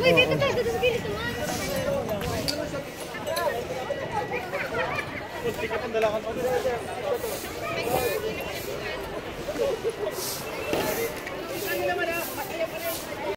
Uy, dito tayo, dito sa gilid naman. Kunti ka pandalakan pa.